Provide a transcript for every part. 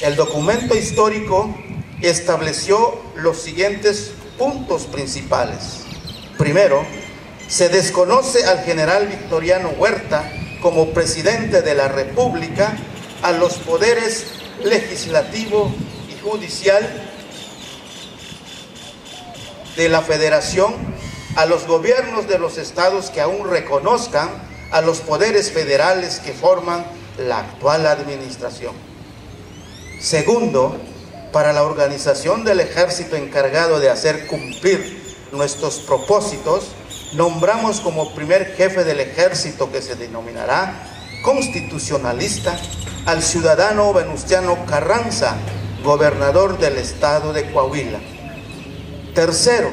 El documento histórico estableció los siguientes puntos principales. Primero, se desconoce al general Victoriano Huerta como presidente de la República a los poderes legislativo y judicial de la Federación, a los gobiernos de los estados que aún reconozcan a los poderes federales que forman la actual administración. Segundo, para la organización del ejército encargado de hacer cumplir nuestros propósitos, nombramos como primer jefe del ejército que se denominará constitucionalista al ciudadano Venustiano Carranza, gobernador del estado de Coahuila. Tercero,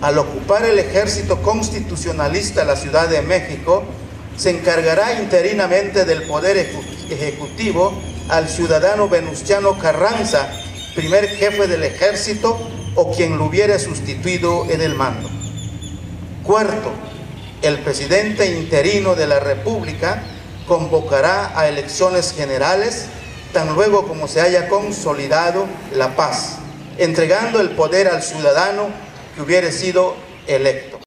al ocupar el ejército constitucionalista la Ciudad de México, se encargará interinamente del poder ejecutivo al ciudadano Venustiano Carranza, primer jefe del ejército o quien lo hubiera sustituido en el mando. Cuarto, el presidente interino de la República convocará a elecciones generales tan luego como se haya consolidado la paz, entregando el poder al ciudadano que hubiere sido electo.